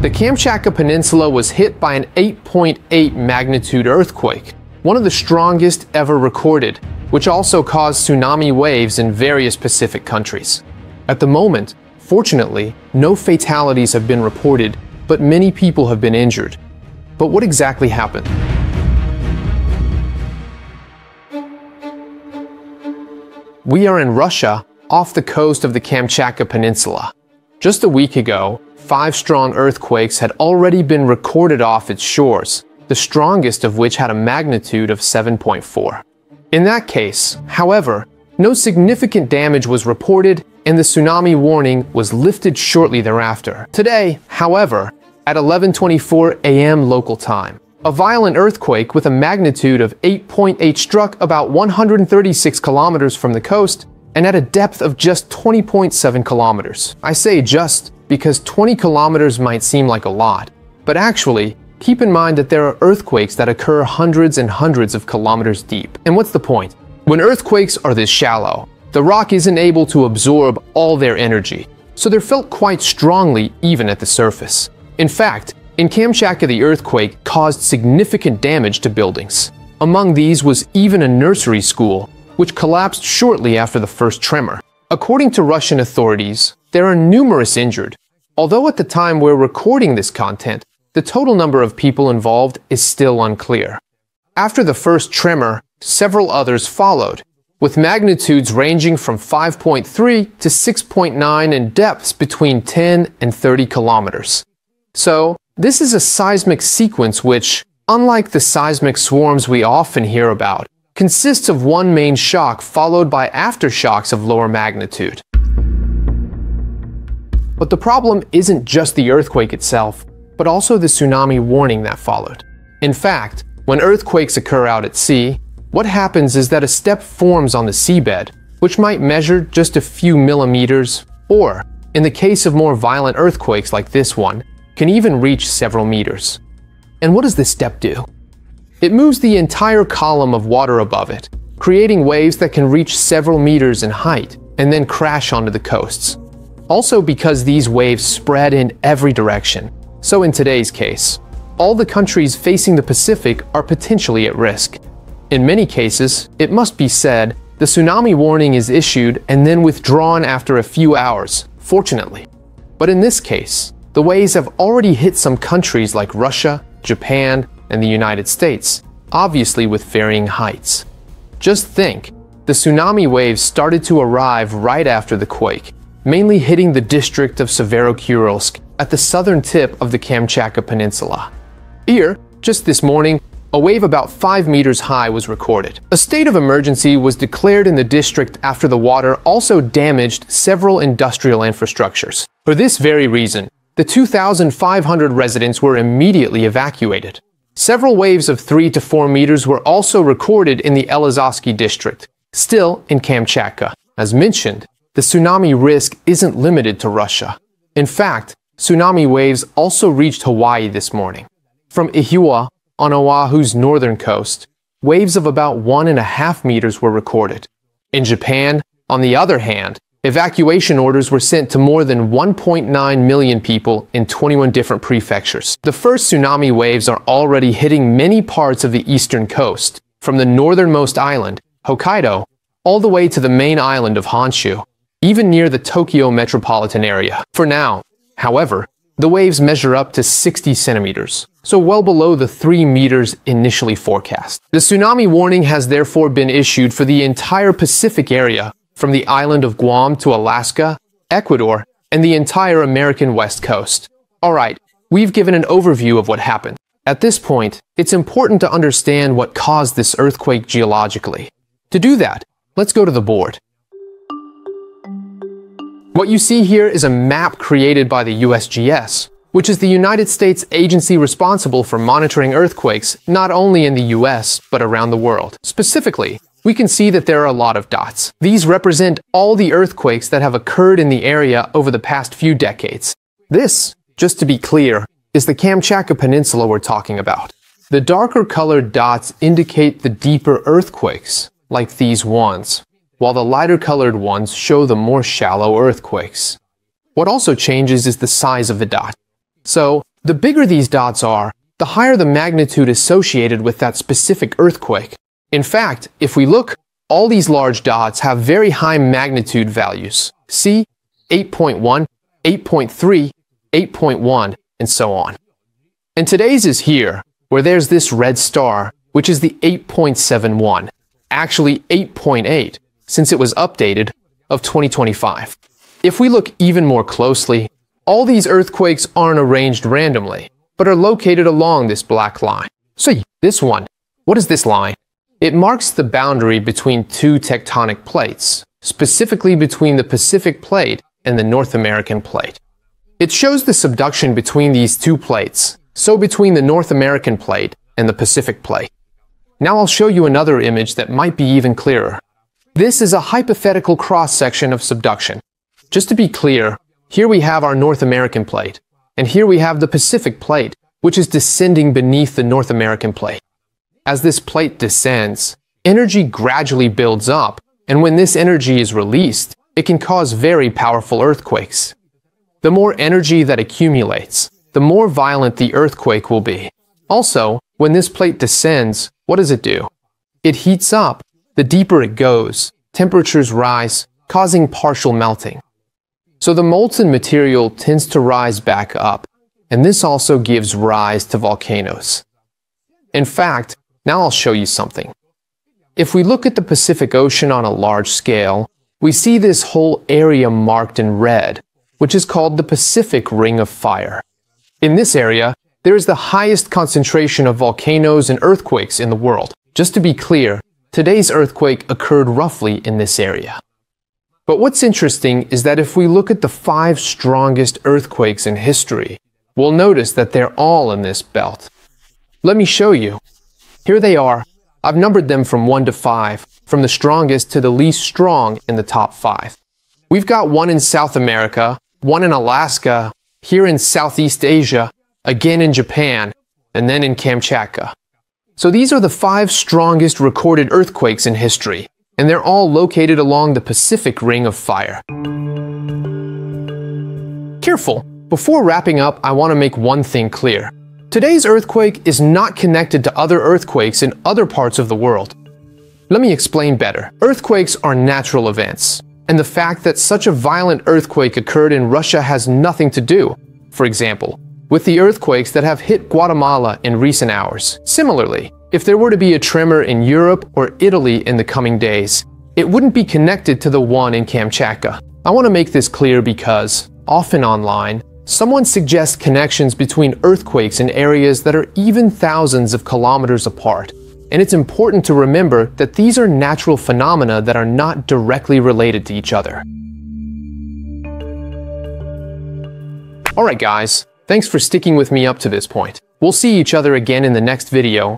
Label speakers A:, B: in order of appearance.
A: The Kamchatka Peninsula was hit by an 8.8 magnitude earthquake, one of the strongest ever recorded, which also caused tsunami waves in various Pacific countries. At the moment, fortunately, no fatalities have been reported, but many people have been injured. But what exactly happened? We are in Russia, off the coast of the Kamchatka Peninsula. Just a week ago, five strong earthquakes had already been recorded off its shores, the strongest of which had a magnitude of 7.4. In that case, however, no significant damage was reported and the tsunami warning was lifted shortly thereafter. Today, however, at 11:24 a.m. local time, a violent earthquake with a magnitude of 8.8 struck about 136 kilometers from the coast and at a depth of just 20.7 kilometers. I say just because 20 kilometers might seem like a lot, but actually, keep in mind that there are earthquakes that occur hundreds and hundreds of kilometers deep. And what's the point? When earthquakes are this shallow, the rock isn't able to absorb all their energy, so they're felt quite strongly even at the surface. In fact, in Kamchatka, the earthquake caused significant damage to buildings. Among these was even a nursery school which collapsed shortly after the first tremor. According to Russian authorities, there are numerous injured, although at the time we're recording this content, the total number of people involved is still unclear. After the first tremor, several others followed, with magnitudes ranging from 5.3 to 6.9 and depths between 10 and 30 kilometers. So, this is a seismic sequence which, unlike the seismic swarms we often hear about, consists of one main shock followed by aftershocks of lower magnitude. But the problem isn't just the earthquake itself, but also the tsunami warning that followed. In fact, when earthquakes occur out at sea, what happens is that a step forms on the seabed, which might measure just a few millimeters, or, in the case of more violent earthquakes like this one, can even reach several meters. And what does this step do? It moves the entire column of water above it, creating waves that can reach several meters in height and then crash onto the coasts. Also because these waves spread in every direction. So in today's case, all the countries facing the Pacific are potentially at risk. In many cases, it must be said, the tsunami warning is issued and then withdrawn after a few hours, fortunately. But in this case, the waves have already hit some countries like Russia, Japan, and the United States, obviously with varying heights. Just think, the tsunami waves started to arrive right after the quake, mainly hitting the district of Severokurilsk at the southern tip of the Kamchatka Peninsula. Here, just this morning, a wave about 5 meters high was recorded. A state of emergency was declared in the district after the water also damaged several industrial infrastructures. For this very reason, the 2,500 residents were immediately evacuated. Several waves of 3 to 4 meters were also recorded in the Elizovsky district, still in Kamchatka. As mentioned, the tsunami risk isn't limited to Russia. In fact, tsunami waves also reached Hawaii this morning. From Ihua, on Oahu's northern coast, waves of about 1.5 meters were recorded. In Japan, on the other hand, Evacuation orders were sent to more than 1.9 million people in 21 different prefectures. The first tsunami waves are already hitting many parts of the eastern coast, from the northernmost island, Hokkaido, all the way to the main island of Honshu, even near the Tokyo metropolitan area. For now, however, the waves measure up to 60 centimeters, so well below the 3 meters initially forecast. The tsunami warning has therefore been issued for the entire Pacific area from the island of Guam to Alaska, Ecuador, and the entire American West Coast. Alright, we've given an overview of what happened. At this point, it's important to understand what caused this earthquake geologically. To do that, let's go to the board. What you see here is a map created by the USGS, which is the United States agency responsible for monitoring earthquakes not only in the US, but around the world. Specifically, we can see that there are a lot of dots. These represent all the earthquakes that have occurred in the area over the past few decades. This, just to be clear, is the Kamchatka Peninsula we're talking about. The darker colored dots indicate the deeper earthquakes, like these ones, while the lighter colored ones show the more shallow earthquakes. What also changes is the size of the dot. So, The bigger these dots are, the higher the magnitude associated with that specific earthquake. In fact, if we look, all these large dots have very high magnitude values. See 8.1, 8.3, 8.1, and so on. And today's is here, where there's this red star, which is the 8.71, actually 8.8, since it was updated, of 2025. If we look even more closely, all these earthquakes aren't arranged randomly, but are located along this black line. So this one, what is this line? It marks the boundary between two tectonic plates, specifically between the Pacific Plate and the North American Plate. It shows the subduction between these two plates, so between the North American Plate and the Pacific Plate. Now I'll show you another image that might be even clearer. This is a hypothetical cross-section of subduction. Just to be clear, here we have our North American plate, and here we have the Pacific plate, which is descending beneath the North American plate. As this plate descends, energy gradually builds up, and when this energy is released, it can cause very powerful earthquakes. The more energy that accumulates, the more violent the earthquake will be. Also, when this plate descends, what does it do? It heats up. The deeper it goes, temperatures rise, causing partial melting. So the molten material tends to rise back up, and this also gives rise to volcanoes. In fact, now I'll show you something. If we look at the Pacific Ocean on a large scale, we see this whole area marked in red, which is called the Pacific Ring of Fire. In this area, there is the highest concentration of volcanoes and earthquakes in the world. Just to be clear, today's earthquake occurred roughly in this area. But what's interesting is that if we look at the five strongest earthquakes in history, we'll notice that they're all in this belt. Let me show you. Here they are. I've numbered them from 1 to 5, from the strongest to the least strong in the top 5. We've got one in South America, one in Alaska, here in Southeast Asia, again in Japan, and then in Kamchatka. So these are the five strongest recorded earthquakes in history, and they're all located along the Pacific Ring of Fire. Careful! Before wrapping up, I want to make one thing clear. Today's earthquake is not connected to other earthquakes in other parts of the world. Let me explain better. Earthquakes are natural events, and the fact that such a violent earthquake occurred in Russia has nothing to do, for example, with the earthquakes that have hit Guatemala in recent hours. Similarly, if there were to be a tremor in Europe or Italy in the coming days, it wouldn't be connected to the one in Kamchatka. I want to make this clear because, often online, someone suggests connections between earthquakes in areas that are even thousands of kilometers apart. And it's important to remember that these are natural phenomena that are not directly related to each other. Alright guys, thanks for sticking with me up to this point. We'll see each other again in the next video,